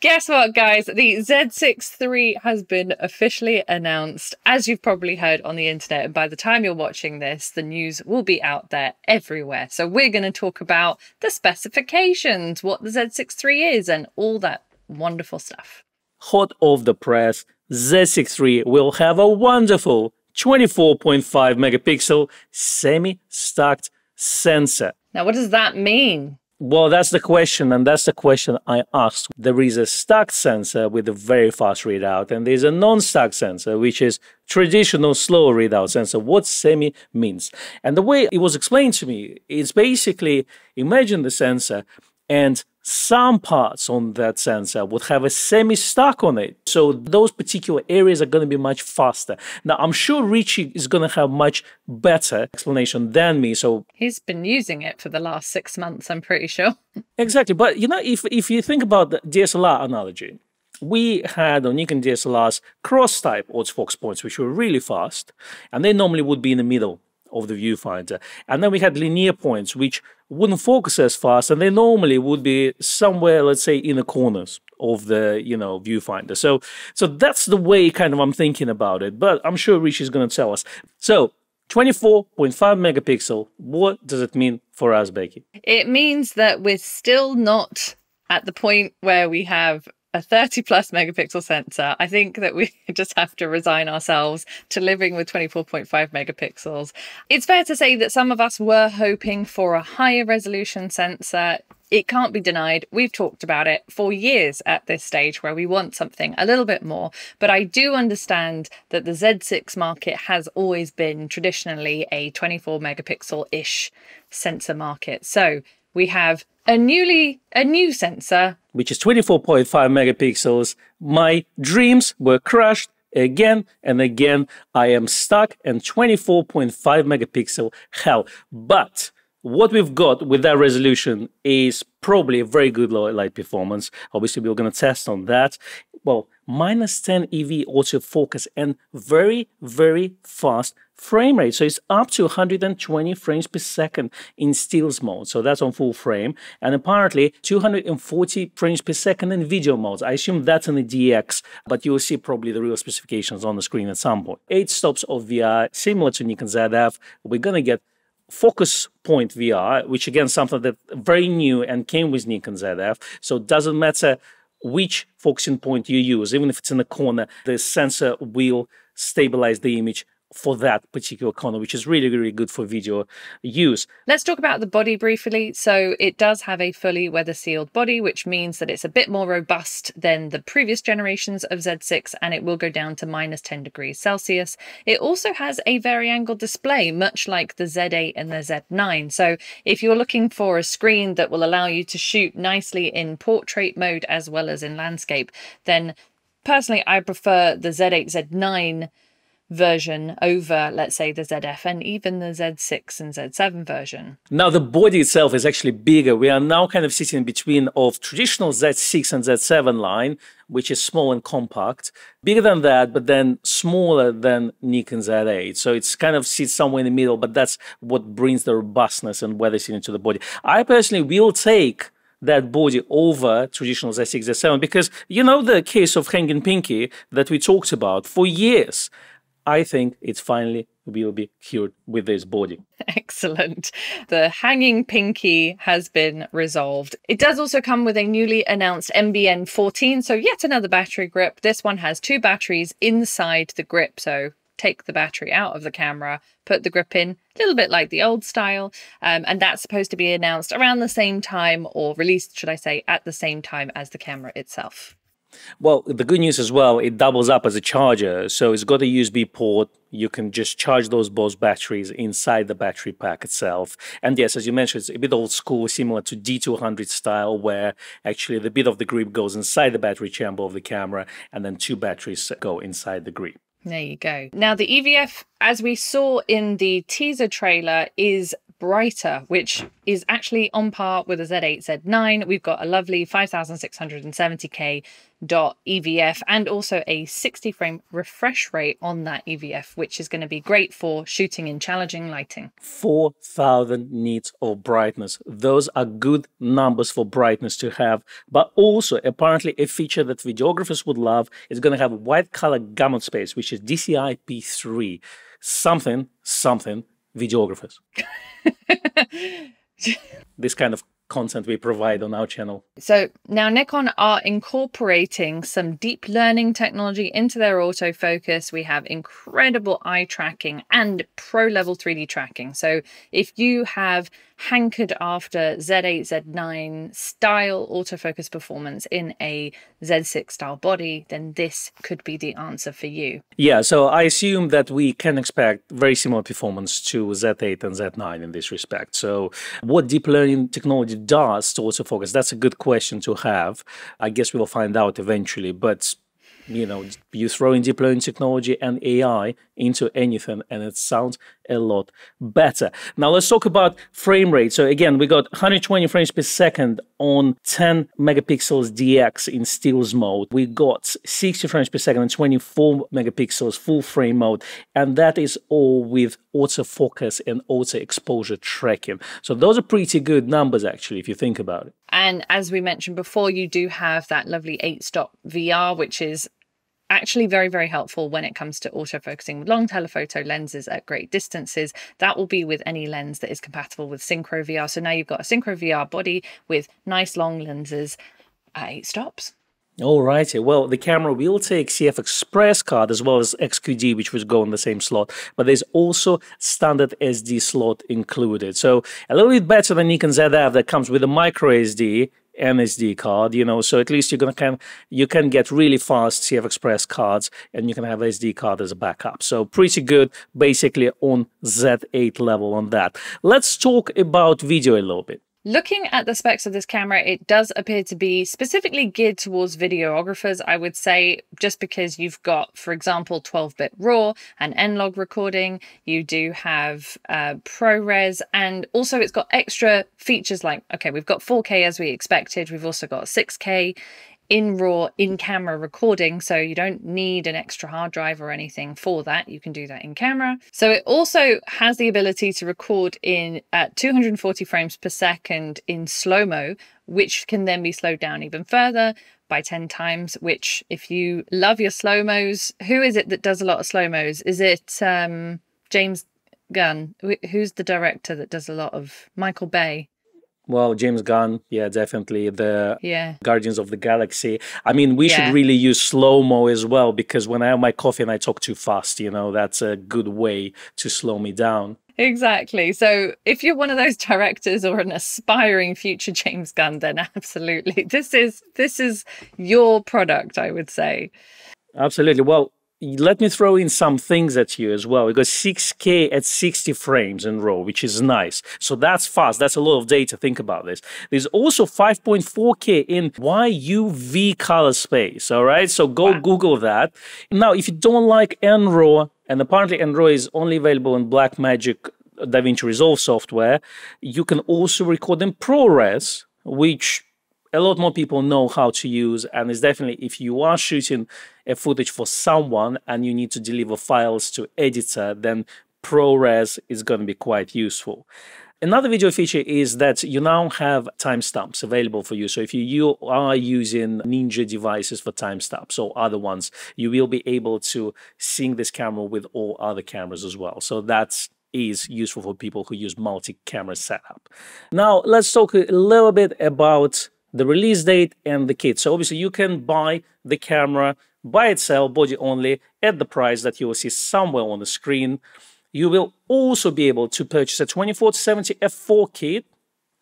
Guess what, guys? The Z6 III has been officially announced, as you've probably heard on the internet. And by the time you're watching this, the news will be out there everywhere. So we're going to talk about the specifications, what the Z6 III is, and all that wonderful stuff. Hot off the press, Z6 III will have a wonderful 24.5 megapixel semi stacked sensor. Now, what does that mean? Well, that's the question, and that's the question I asked. There is a stacked sensor with a very fast readout, and there's a non-stacked sensor, which is traditional slow readout sensor. What semi means, and the way it was explained to me is basically imagine the sensor and some parts on that sensor would have a semi-stuck on it. So those particular areas are going to be much faster. Now, I'm sure Richie is going to have much better explanation than me. So he's been using it for the last six months, I'm pretty sure. exactly. But you know, if, if you think about the DSLR analogy, we had on Nikon DSLRs cross type autofocus points, which were really fast, and they normally would be in the middle of the viewfinder. And then we had linear points, which wouldn't focus as fast, and they normally would be somewhere, let's say, in the corners of the you know viewfinder. So so that's the way kind of I'm thinking about it. But I'm sure Rich is going to tell us. So 24.5 megapixel. What does it mean for us, Becky? It means that we're still not at the point where we have a 30 plus megapixel sensor, I think that we just have to resign ourselves to living with 24.5 megapixels. It's fair to say that some of us were hoping for a higher resolution sensor. It can't be denied. We've talked about it for years at this stage where we want something a little bit more. But I do understand that the Z6 market has always been traditionally a 24 megapixel ish sensor market. So we have a newly a new sensor which is 24.5 megapixels my dreams were crushed again and again i am stuck in 24.5 megapixel hell but what we've got with that resolution is probably a very good light performance. Obviously, we're going to test on that. Well, minus 10 EV autofocus and very, very fast frame rate. So it's up to 120 frames per second in stills mode. So that's on full frame. And apparently 240 frames per second in video modes. I assume that's in the DX, but you'll see probably the real specifications on the screen at some point. Eight stops of VR, similar to Nikon ZF. We're going to get focus point VR, which again something that very new and came with Nikon ZF. So it doesn't matter which focusing point you use, even if it's in the corner, the sensor will stabilize the image for that particular corner, which is really, really good for video use. Let's talk about the body briefly. So it does have a fully weather sealed body, which means that it's a bit more robust than the previous generations of Z6 and it will go down to minus 10 degrees Celsius. It also has a vari-angle display, much like the Z8 and the Z9. So if you're looking for a screen that will allow you to shoot nicely in portrait mode as well as in landscape, then personally I prefer the Z8, Z9 version over, let's say, the ZF and even the Z6 and Z7 version. Now, the body itself is actually bigger. We are now kind of sitting in between of traditional Z6 and Z7 line, which is small and compact, bigger than that, but then smaller than Nikon Z8. So it's kind of sits somewhere in the middle, but that's what brings the robustness and weather sealing to the body. I personally will take that body over traditional Z6, Z7 because you know the case of hanging pinky that we talked about for years. I think it's finally will be cured with this body. Excellent. The hanging pinky has been resolved. It does also come with a newly announced MBN 14, so yet another battery grip. This one has two batteries inside the grip, so take the battery out of the camera, put the grip in, a little bit like the old style. Um, and that's supposed to be announced around the same time, or released, should I say, at the same time as the camera itself. Well, the good news as well, it doubles up as a charger. So it's got a USB port. You can just charge those both batteries inside the battery pack itself. And yes, as you mentioned, it's a bit old school, similar to D200 style, where actually the bit of the grip goes inside the battery chamber of the camera, and then two batteries go inside the grip. There you go. Now, the EVF, as we saw in the teaser trailer, is brighter, which is actually on par with a Z8, Z9. We've got a lovely 5670K dot EVF and also a 60 frame refresh rate on that EVF, which is going to be great for shooting in challenging lighting. 4000 nits of brightness. Those are good numbers for brightness to have, but also apparently a feature that videographers would love is going to have wide color gamut space, which is DCI P3. Something, something, videographers. this kind of content we provide on our channel. So now Nikon are incorporating some deep learning technology into their autofocus. We have incredible eye tracking and pro level 3D tracking. So if you have hankered after Z8, Z9 style autofocus performance in a Z6 style body, then this could be the answer for you. Yeah, so I assume that we can expect very similar performance to Z8 and Z9 in this respect. So, what deep learning technology does to autofocus? That's a good question to have. I guess we will find out eventually, but you know, you throw in deep learning technology and AI into anything and it sounds a lot better. Now let's talk about frame rate. So again, we got 120 frames per second on 10 megapixels DX in stills mode. We got 60 frames per second and 24 megapixels full frame mode. And that is all with autofocus and auto exposure tracking. So those are pretty good numbers actually, if you think about it. And as we mentioned before, you do have that lovely eight stop VR, which is actually very, very helpful when it comes to autofocusing with long telephoto lenses at great distances. That will be with any lens that is compatible with Synchro VR. So now you've got a Synchro VR body with nice long lenses at eight stops. Alrighty, well, the camera will take CF Express card as well as XQD, which would go in the same slot, but there's also standard SD slot included. So a little bit better than Nikon ZF that comes with a micro SD MSD card, you know, so at least you're gonna can you can get really fast CF Express cards and you can have SD card as a backup. So pretty good basically on Z8 level on that. Let's talk about video a little bit. Looking at the specs of this camera, it does appear to be specifically geared towards videographers, I would say, just because you've got, for example, 12-bit RAW and N-Log recording, you do have uh, ProRes, and also it's got extra features like, okay, we've got 4K as we expected, we've also got 6K, in raw in camera recording so you don't need an extra hard drive or anything for that you can do that in camera. So it also has the ability to record in at 240 frames per second in slow-mo which can then be slowed down even further by 10 times which if you love your slow-mos who is it that does a lot of slow-mos? Is it um james gunn? Who's the director that does a lot of michael bay well, James Gunn, yeah, definitely the yeah. Guardians of the Galaxy. I mean, we yeah. should really use slow mo as well because when I have my coffee and I talk too fast, you know, that's a good way to slow me down. Exactly. So if you're one of those directors or an aspiring future James Gunn, then absolutely, this is this is your product, I would say. Absolutely. Well, let me throw in some things at you as well. We got 6K at 60 frames in RAW, which is nice. So that's fast. That's a lot of data. Think about this. There's also 5.4K in YUV color space. All right. So go wow. Google that. Now, if you don't like NRAW, and apparently NRAW is only available in Blackmagic uh, DaVinci Resolve software, you can also record in ProRes, which a lot more people know how to use and it's definitely if you are shooting a footage for someone and you need to deliver files to editor then ProRes is going to be quite useful. Another video feature is that you now have timestamps available for you. So if you, you are using Ninja devices for timestamps or other ones, you will be able to sync this camera with all other cameras as well. So that's is useful for people who use multi-camera setup. Now let's talk a little bit about the release date and the kit. So obviously you can buy the camera by itself, body only, at the price that you will see somewhere on the screen. You will also be able to purchase a 24-70 f4 kit,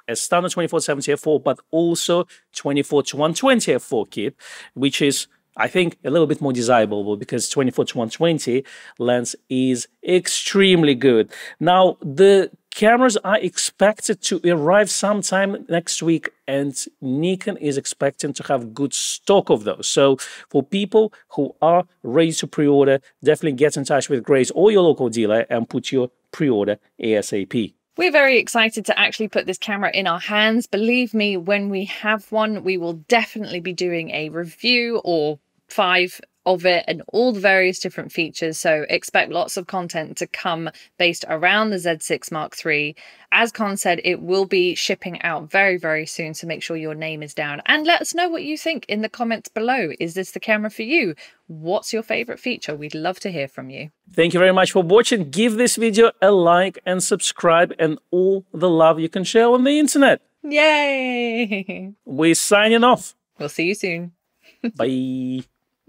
a standard 24-70 f4, but also 24 to 120 f4 kit, which is I think a little bit more desirable because 24 to 120 lens is extremely good. Now, the cameras are expected to arrive sometime next week and Nikon is expecting to have good stock of those. So for people who are ready to pre-order, definitely get in touch with Grays or your local dealer and put your pre-order ASAP. We're very excited to actually put this camera in our hands. Believe me, when we have one, we will definitely be doing a review or five of it and all the various different features. So expect lots of content to come based around the Z6 Mark III. As Kon said, it will be shipping out very, very soon. So make sure your name is down and let us know what you think in the comments below. Is this the camera for you? What's your favorite feature? We'd love to hear from you. Thank you very much for watching. Give this video a like and subscribe and all the love you can share on the internet. Yay! We're signing off. We'll see you soon. Bye.